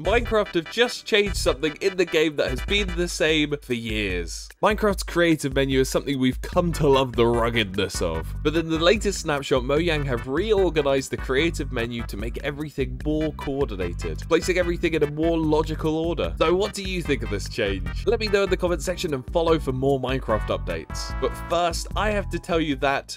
Minecraft have just changed something in the game that has been the same for years. Minecraft's creative menu is something we've come to love the ruggedness of. But in the latest snapshot, Mojang have reorganized the creative menu to make everything more coordinated, placing everything in a more logical order. So what do you think of this change? Let me know in the comment section and follow for more Minecraft updates. But first, I have to tell you that